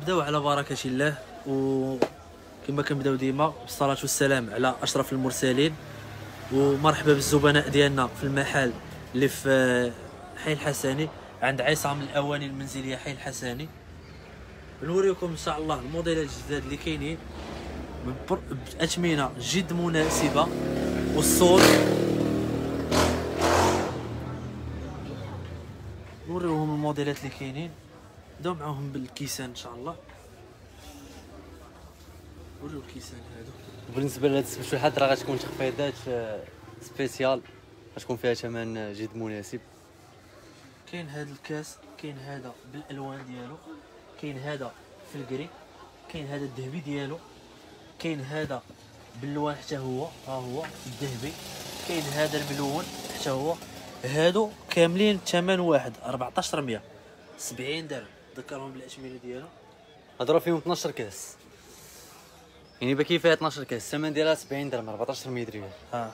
نبداو على بركة الله وكما كنبداو ديما بالصلاة والسلام على أشرف المرسلين ومرحبا بالزبناء ديالنا في المحل اللي في حي الحسني عند عصام الأواني المنزلية حي الحسني. نوريكم إن شاء الله الموديلات الجداد اللي كاينين. باثمنه جد مناسبة والصوت. نوريوهم الموديلات اللي كاينين. نبداو معاهم بالكيسان إن شاء الله. وريو الكيسان هادو. بالنسبة لهاد السبت الحد راه غتكون تخفيضات spéciale غتكون فيها ثمن جد مناسب. كاين هذا الكاس كاين هذا بالألوان ديالو كاين هذا في ال gris كاين هذا الذهبي ديالو كاين هذا باللوان حتى هو ها هو الذهبي كاين هذا الملون حتى هو. هادو كاملين ثمن واحد 1400 70 درهم. ذكرهم بالاثمنه ديالو هادو راه فيهم 12 كاس. يعني باكي فيها 12 كاس؟ الثمن ديالها 70 درهم 1400 ريال. ها.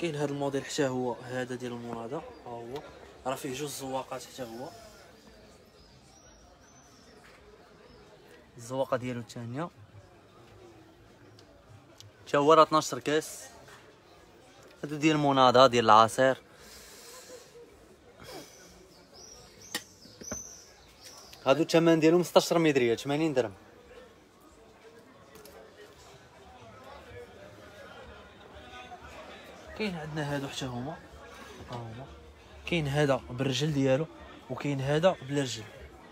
كاين هذا الموديل حتى هو هذا ديال المناضة ها هو. راه فيه جوج زواقات حتى هو. الزواقة ديالو الثانية. تا هو راه 12 كاس. هادو ديال المناضه ديال العصير. هادو الثمن ديالهم 16 ريال 80 درهم. كاين عندنا هادو حتى هما. ها هما. كاين هذا بالرجل ديالو وكاين هذا بلا رجل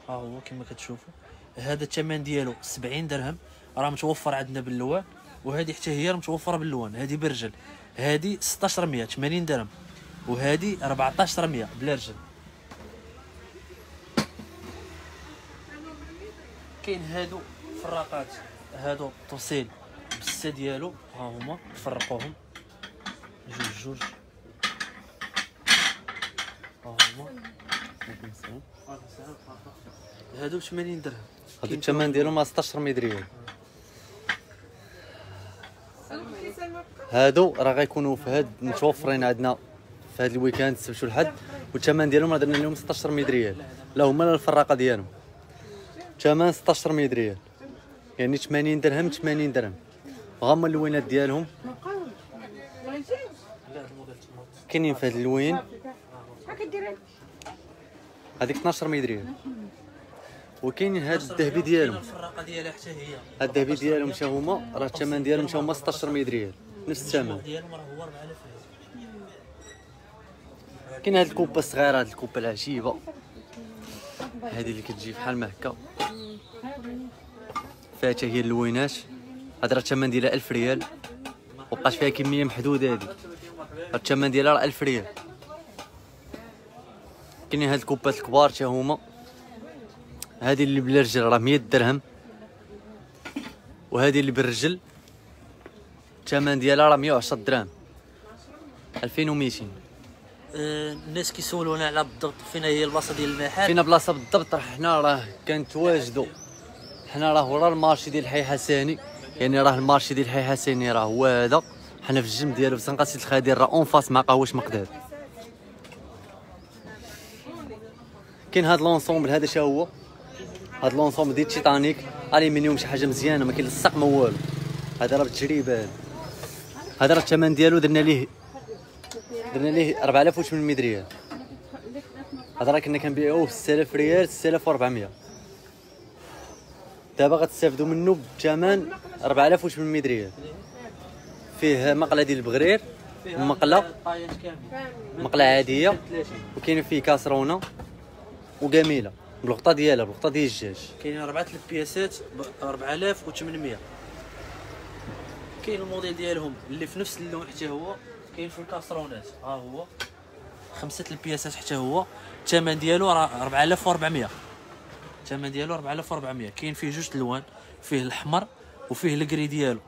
ها هو كما كتشوفوا هذا الثمن ديالو 70 درهم راه متوفر عندنا باللوان وهذه حتى هي متوفرة باللوان هذه بالرجل. هذه 1600 80 درهم وهذه 1400 بلا رجل كاين هادو فراقات هادو توصيل بالسا ديالو ها هما نفرقوهم جوج جوج. ها هما. هادو ب 80 درهم. هادو الثمن ديالهم راه 16 ريال هادو راه غيكونوا في هاد متوفرين عندنا في هاد ال week-end السبت والحد والثمن ديالهم راه درنا لهم 16 ريال لا هما لا الفراقة ديالهم. ثمن 16 ريال. يعني 80 درهم 80 درهم. gamme اللوينات ديالهم. كاينين في هاد اللوين. هذيك 12 ريال. وكاين هاد الذهبي ديالهم. هاد الذهبي ديالهم حتى هما راه الثمن ديالهم حتى هما 16 ريال. نفس الثمن. ديالهم راه هو 4000 كاين هاد الكوبة الصغيرة هاد الكوبة العجيبة. هادي اللي كتجي بحال ما هكا فيها حتى هي اللوينات. راه الثمن ديالها 1000 ريال. وبقات فيها كمية محدودة هادي هاد الثمن ديالها راه 1000 ريال. كاينين هاد الكوبات الكبار حتى هما. هادي اللي بلا رجل راه 100 درهم. وهادي اللي بالرجل الثمن ديالها راه 110 درهم. 2200 آه، الناس كيسولونا على بالضبط فين هي البلاصة ديال المحل فينا بلاصة بالضبط راه حنا راه كنتواجدوا حنا راه ورا ال marché ديال الحي حساني يعني راه ال marché ديال الحي حساني راه هو هذا. حنا في الجنب ديالو في زنقه سيد الخدير راه en face مع قهوه مقداد كاين هاد l'ensemble هذا شا هو؟ هاد l'ensemble ديال تيتانيك. الومنيوم شي حاجة مزيانة ما كيلصق ما والو. هذا راه بالتجربه هذا هذا راه الثمن ديالو درنا ليه درنا ليه 4800 ريال. هذا راه كنا كنبيعوه ب 6000 ريال 6400 دابا غتستافدوا منه بثمن 4800 ريال. فيه مقلة ديال البغرير مقلة. مقلة عادية. 30 وكاين فيه كاسرونة وجميلة. بالغطا ديالها بالغطا ديال الدجاج كاين اربعه البياسات ب 4800 كاين الموديل ديالهم اللي في نفس اللون حتى هو. كاين في الكاسرونات ها هو. خمسة البياسات حتى هو. الثمن ديالو راه 4400 الثمن ديالو 4400 كاين فيه جوج ألوان. فيه الأحمر وفيه ال gris ديالو.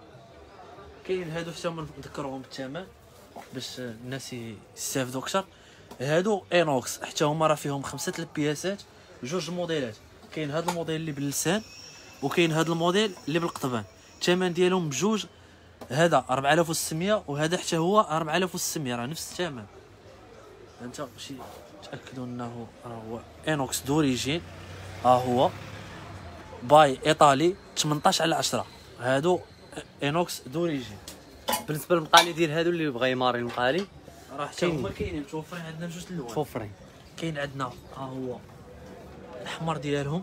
كاين هادو حتى هما نذكرهم بالثمن باش الناس يستافدوا أكثر. هادو inox حتى هما راه فيهم خمسة البياسات جوج موديلات. كاين هذا الموديل اللي باللسان وكاين هذا الموديل اللي بالقطبان. الثمن ديالهم بجوج هذا 4600 وهذا حتى هو 4600 راه نفس الثمن أنت شي تاكدوا إنه راه هو inox d'origine ها هو باي إيطالي 18 على 10 هادو inox d'origine. بالنسبة للمقالي ديال هادو اللي بغا يماري المقالي. راه حتى. هما كاينين متوفرين عندنا بجوج الالوان توفرين. كاين عندنا ها هو الأحمر ديالهم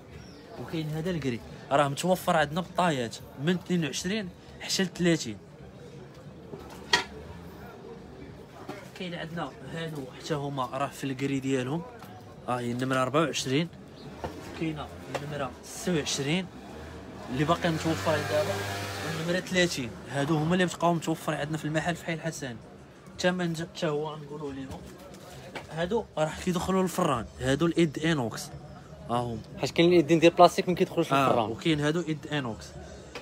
وكاين هذا الكري. راه متوفر عندنا بالطايات من 22 حتى ل 30 كاين عندنا هادو حتى هما راه في الكري ديالهم. ها هي النمرة 24 كاينة النمرة 26 اللي باقي متوفر دابا والنمره 30 هادو هما اللي بقاو متوفرين عندنا في المحل في حي الحسن. الثمن حتى هو نقولوا لهم هادو راح كيدخلوا للفران. هادو الايد inox. ها هم حيت كاين الايدين ديال البلاستيك ما كيدخلوش آه للفران. وكاين هادو ايد inox.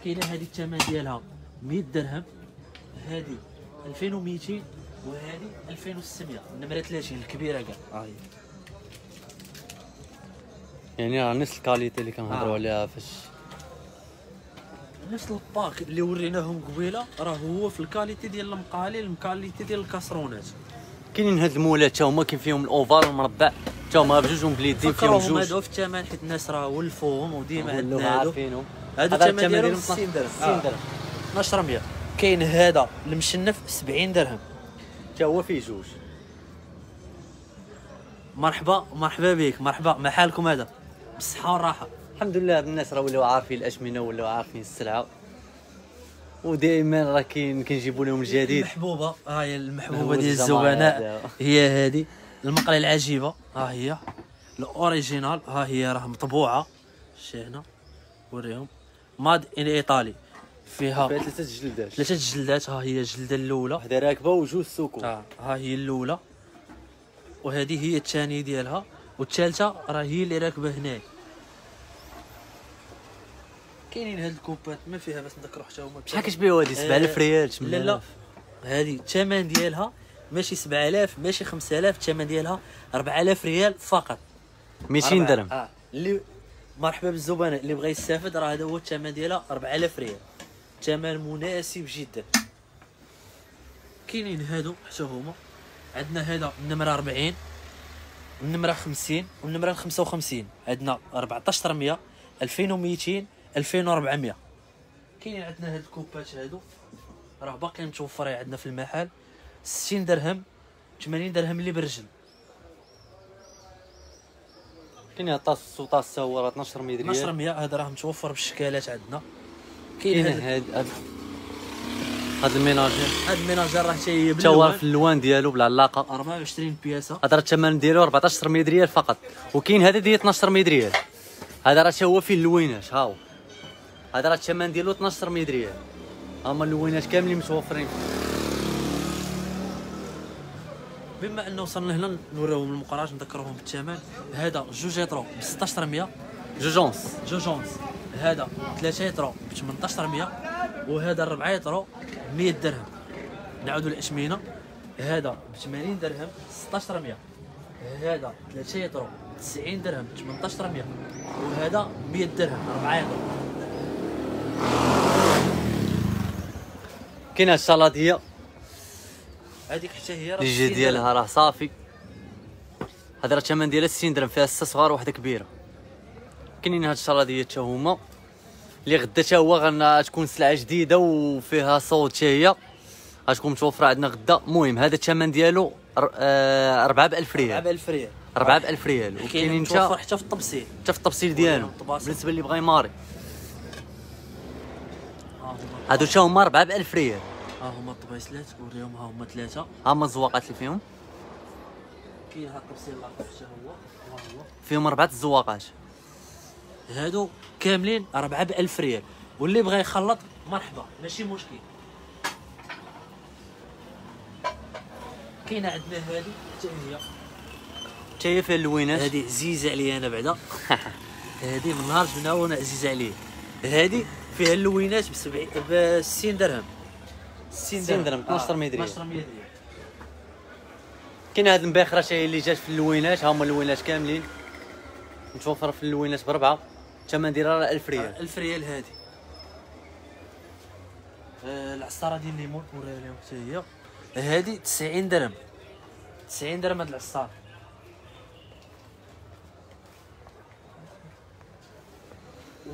كاينة هذه الثمن ديالها 100 درهم. هذه 2200 وهذه 2600 النمره 30 الكبيرة كاع. هي يعني نفس ال qualité اللي كنهضروا آه. عليها فاش نفس ال pack اللي وريناهم قبيلة راه هو في ال qualité ديال المقالي ال qualité ديال الكاسرونات. كاينين هاد المولات تا هما كاين فيهم الأوفال والمربع تا هما بجوجهم بليدين فيهم جوج. هادو في الثمن حيت الناس راه ولفوهم وديما عندنا هادو. هادو الثمن ديالهم 12 60 درهم. 60 درهم. 12 100 كاين هذا المشنف 70 درهم. تا هو فيه جوج مرحبا مرحبا بك مرحبا. ما حالكم هذا؟ بالصحة والراحة. الحمد لله الناس راه ولاو عارفين الاشمنه ولاو عارفين السلعة. ودائما راه كاين كنجيبوا لهم الجديد. المحبوبة. ها هي المحبوبة محبوبة ديال الزبناء. هي هذه. المقلة العجيبة. ها هي. الأوريجينال. ها هي راه مطبوعة. شي هنا. وريهم. ماد ان ايطالي فيها فيها ثلاثة جلدات. ثلاثة جلدات. ها هي الجلدة الأولى. وحده راكبة وجوج سوكو ها ها هي الأولى. وهذه هي الثانية ديالها. والثالثة راه هي اللي راكبة هنا كاينين هاد الكوبات ما فيها باش نذكروا حتى هما شحال كتبيعوا هادي؟ 7000 ريال لا لا. 8000 هذه الثمن ديالها ماشي 7000 ماشي 5000 الثمن ديالها 4000 ريال فقط. 200 أربعة- درهم. آه. اللي مرحبا بالزبناء اللي بغى يستافد راه هذا هو الثمن ديالها 4000 ريال. ثمن مناسب جدا. كاينين هادو حتى هما. عندنا هذا النمرة 40 النمرة 50 والنمرة 55 عندنا 1400 2200 2400 كاينين عندنا هاد الكوبات هادو. راه باقيين متوفرين عندنا في المحل. 60 درهم 80 درهم اللي بالرجل. كاين طاس وطاس هو راه 12 ريال 1200 هذا راه متوفر بالشكالات عندنا. كاين كاين هاد الميناجير. هاد ال ménagère راه هو باللون في اللوان ديالو بالعلاقه 24 بياسة. هذا الثمن ديالو 14 ريال فقط. وكاين هذا ديال 12 ريال. هذا راه هو فيه اللوينات ها هو. هذا راه الثمن ديالو 12 ريال. هما اللوينات كاملين متوفرين. بما أنه وصلنا هنا نوريهم المقراج نذكرهم بالثمن. هذا جوج يطرو ب 1600 جوج ونص. جوج ونص هذا 3 يطرو ب 1800 وهذا 4 يطرو 100 درهم. نعاودوا الاثمنه هذا ب 80 درهم 1600 هذا 3 يطرو 90 درهم 1800 وهذا 100 درهم 4 يطرو. كاينة الشلاضيه هذيك حتى هي راه اللي 60 جا ديالها راه صافي. هذا راه الثمن ديالها 60 درهم فيها ستة صغار وحدة كبيرة. كاينين هاد الشلاضيه حتى هما. اللي غدا حتى هو غتكون سلعة جديدة وفيها صوت حتى هي. غتكون متوفرة عندنا غدا. المهم هذا الثمن ديالو 4 ب 1000 ريال. 4000 ريال. 4 ب 1000 ريال. كاين وكاينين حتى حتى في الطبسيل حتى في التبصيل ديالو. بالنسبة اللي بغى يماري. ها هادو حتى هما 4 ب 1000 ريال. ها هما الطبيسلات وريهم ها هما ثلاثة. ها هما الزواقات اللي فيهم. كاين هاد الطبسيل الآخر حتى هو. ها هو. فيهم أربعة الزواقات. هادو كاملين 4 ب 1000 ريال. واللي بغى يخلط مرحبا ماشي مشكل. كاينة عندنا هادي حتى هي. حتى هي فيها اللوينات؟ هادي عزيزة عليا أنا بعدا. هادي من نهار جبناها وأنا عزيزة عليه هادي فيها اللوينات ب 70 ب 60 درهم 60 60 درهم، 12 ريال. 12 ريال. كاين هاد المباخره اللي جات في اللوينات ها هما اللوينات كاملين. متوفره في اللوينات بربعة. الثمن ديالها راه 1000 ريال 1000 ريال هادي. آه، العصارة ديال الليمون نوريها لهم حتى هي. هادي 90 درهم. 90 درهم هاد العصار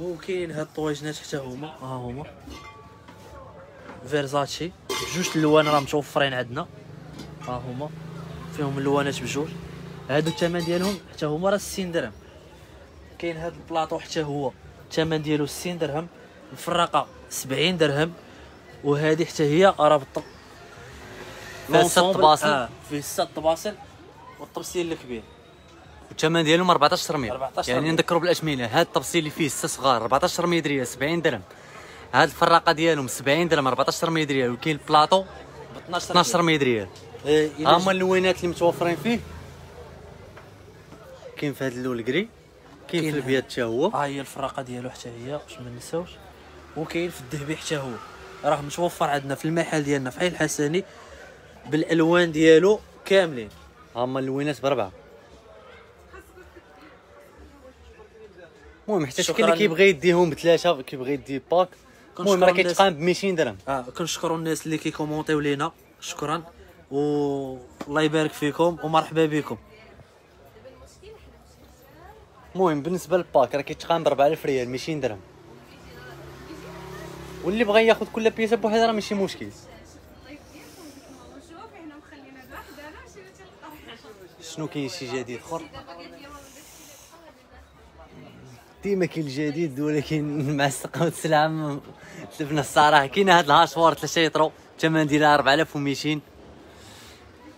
وكاين هاد الطواجنات حتى هما. ها هما. فيرزاتشي. بجوج الالوان راه متوفرين عندنا. ها هما. فيهم اللوانات بجوج. هادو الثمن ديالهم حتى هما راه 60 درهم. كاين هاد البلاطو حتى هو. الثمن ديالو 60 درهم الفراقة 70 درهم وهذه حتى هي بالط فيها ست باصل. آه فيه ست باصل والطبسيل الكبير. الثمن ديالهم 14 مية 14 يعني. نذكروا بالاثمنه هاد الطبسيل اللي فيه ستة صغار 14 مية ريال 70 درهم. هاد الفراقة ديالهم 70 درهم 14 مية ريال وكاين البلاطو ب 12 12 مية ريال إيه، إلا ها هما اللوينات اللي متوفرين فيه. كاين في هاد اللون ال gris كاين في البيض حتى هو. ها هي الفراقه ديالو حتى هي باش ما نساوش وكاين في الذهبي حتى هو. راه متوفر عندنا في المحل ديالنا في حي الحسني بالألوان ديالو كاملين. ها هما اللوينات بربعة. المهم حتى شكون. اللي كيبغي يديهم بثلاثة كيبغي يدي pack. المهم راه. كيتقام ب 200 درهم. آه كنشكروا الناس اللي كيكومونتيو لينا. شكرا. والله يبارك فيكم ومرحبا بكم. المهم بالنسبة لل pack راه كيتقام ب 4000 ريال 200 درهم. واللي بغى ياخذ كل بياسه بوحدها راه ماشي مشكل. شنو كاين شي جديد آخر؟ ديما كاين الجديد ولكن مع استقامة السلعة م- تلفنا الصراحة كاين هاد ال hachoir 3 يطرو الثمن ديالها 4200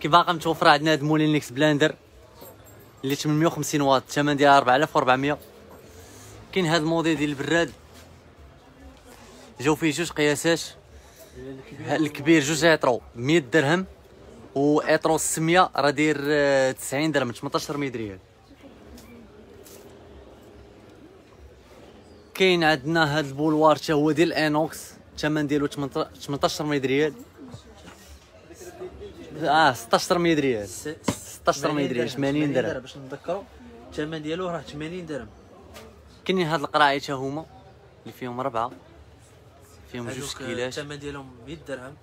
كي باقا متوفرة عندنا هاد Moulinex blender. اللي 850 واط الثمن ديالها 4400 كاين هاد الموديل ديال البراد. جاو فيه جوج قياسات. الكبير جوج يطرو 100 درهم و ايترو 600 راه داير آه، 90 درهم 18 مية ريال. كاين عندنا هاد ال bouilloire حتى هو ديال inox الثمن ديالو 18 مية ريال. آه 16 مية ريال. 16 مية ريال 80 درهم باش نذكروا الثمن ديالو راه 80 درهم. كاينين هاد القراعي هما اللي فيهم ربعة فيهم جوج هذوك كيلات الثمن ديالهم 100 درهم.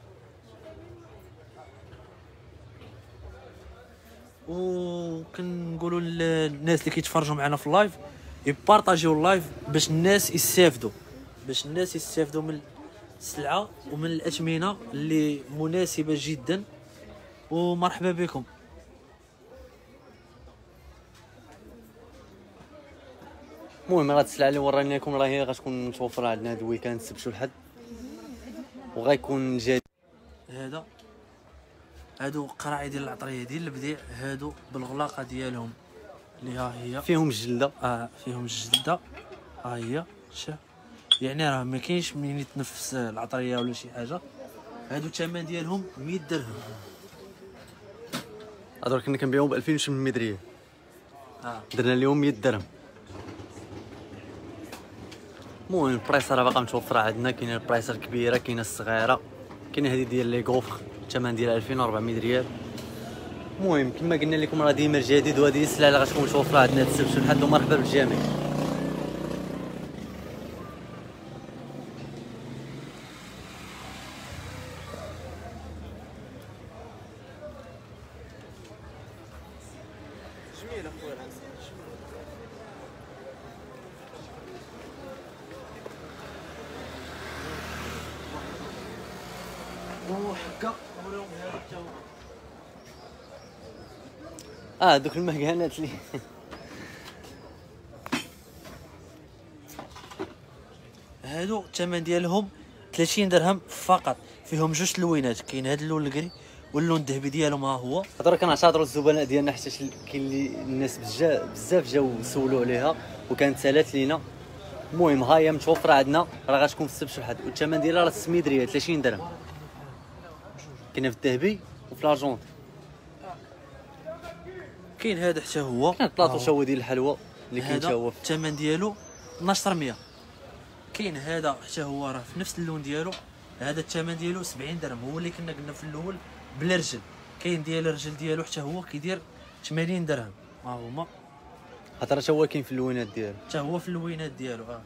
وكنقولوا للناس اللي كيتفرجوا معنا في ال live يبارطاجيو ال live باش الناس يستافدوا. باش الناس يستافدوا من السلعة ومن الأثمنة اللي مناسبة جدا. ومرحبا بكم. المهم هاد السلعه اللي وراني لكم راه هي غتكون متوفرة عندنا هاد الويكاند السبت والحد وغيكون جديد هذا هادو قراعي ديال العطرية ديال البديع هادو بالغلاقة ديالهم. اللي ها هي. فيهم الجلده آه فيهم الجلده ها هي. شوف يعني راه ما كاينش منين يتنفس العطرية ولا شي حاجة. هادو الثمن ديالهم 100 درهم. هذول كنا كنبيعوهم ب 2800 ريال آه. درنا اليوم 100 درهم. المهم البريسه راه باقا متوفره عندنا. كاينة البريسه الكبيرة كاينة الصغيرة. كاينة هذه ديال لي غوفر الثمن ديالها 2400 ريال. المهم كما قلنا لكم راه ديما الجديد وهذه السلعة اللي غتكون متوفرة عندنا هاد السبت والحد ومرحبا بالجميع. وحكا وراهم هذا حتى هو آه دوك المكانات اللي هادو الثمن ديالهم 30 درهم فقط. فيهم جوج لوينات. كاين هاد اللون الكري واللون الذهبي ديالهم ها هو. هضره كنعتذروا الزبناء ديالنا شي- كاين اللي الناس بزاف بزاف جاو سولوا عليها وكانت سالات لينا. المهم ها هي متوفرة عندنا. راه غتكون في السبت والحد والثمن ديالها راه 600 ريال 30 درهم. كاينة في الذهبي وفي l'argenté كاين هذا حتى هو. كاين هو ديال الحلوى اللي كاين حتى هذا هو. الثمن ديالو 1200 كاين هذا حتى هو راه في نفس اللون ديالو. هذا الثمن ديالو 70 درهم. هو اللي كنا قلنا في الأول بلا رجل. كاين ديال الرجل ديالو حتى هو كيدير 80 درهم. ها هما. هضره حتى هو كاين في اللوينات ديالو. حتى هو في اللوينات ديالو. آه